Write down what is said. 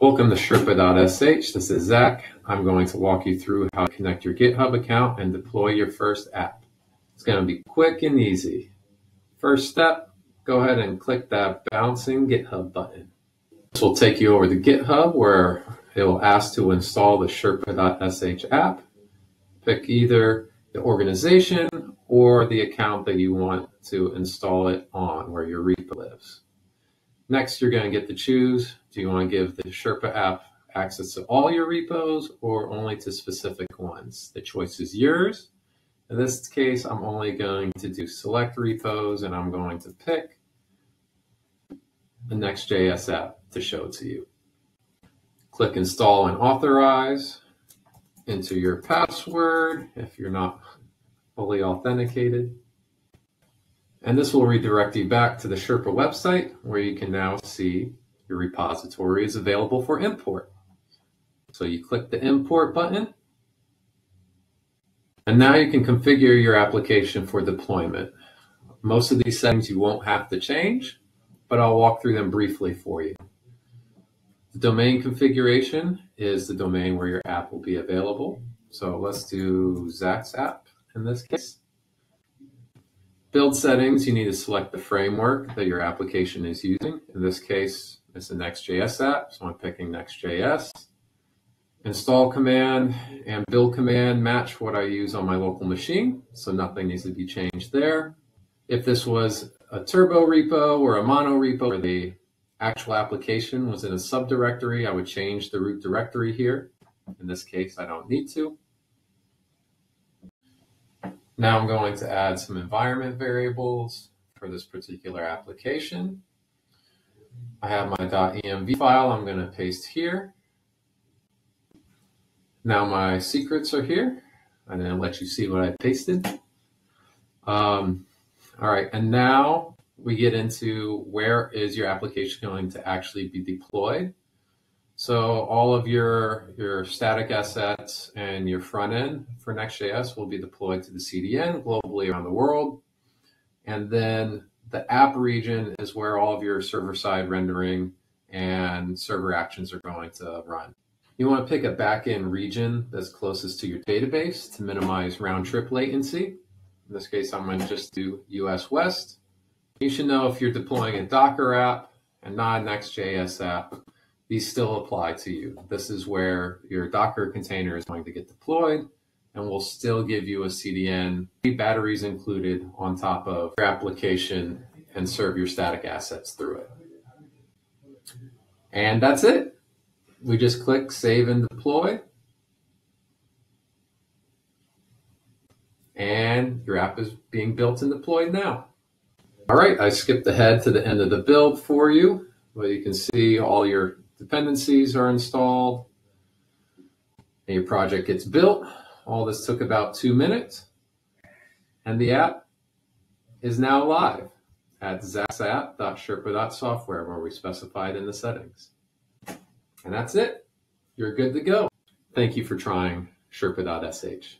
Welcome to Sherpa.sh. This is Zach. I'm going to walk you through how to connect your GitHub account and deploy your first app. It's going to be quick and easy. First step, go ahead and click that bouncing GitHub button. This will take you over to GitHub where it will ask to install the Sherpa.sh app. Pick either the organization or the account that you want to install it on where your repo lives. Next, you're going to get to choose. Do you want to give the Sherpa app access to all your repos or only to specific ones? The choice is yours. In this case, I'm only going to do select repos and I'm going to pick the Next.js app to show to you. Click install and authorize. Enter your password if you're not fully authenticated. And this will redirect you back to the Sherpa website where you can now see your repository is available for import. So you click the import button. And now you can configure your application for deployment. Most of these settings you won't have to change, but I'll walk through them briefly for you. The domain configuration is the domain where your app will be available. So let's do Zach's app in this case. Build settings, you need to select the framework that your application is using. In this case, it's the Next.js app, so I'm picking Next.js. Install command and build command match what I use on my local machine, so nothing needs to be changed there. If this was a Turborepo or a mono repo where the actual application was in a subdirectory, I would change the root directory here. In this case, I don't need to. Now I'm going to add some environment variables for this particular application. I have my .env file I'm going to paste here. Now my secrets are here. I'm going to let you see what I pasted. Um, all right, and now we get into where is your application going to actually be deployed. So all of your, your static assets and your front end for Next.js will be deployed to the CDN globally around the world. And then the app region is where all of your server side rendering and server actions are going to run. You want to pick a backend region that's closest to your database to minimize round trip latency. In this case, I'm going to just do US West. You should know if you're deploying a Docker app and not a Next.js app, these still apply to you. This is where your Docker container is going to get deployed and will still give you a CDN, batteries included on top of your application and serve your static assets through it. And that's it. We just click save and deploy. And your app is being built and deployed now. All right, I skipped ahead to the end of the build for you, but you can see all your dependencies are installed, and your project gets built. All this took about two minutes, and the app is now live at zaxapp.sherpa.software where we specified in the settings. And that's it. You're good to go. Thank you for trying Sherpa.sh.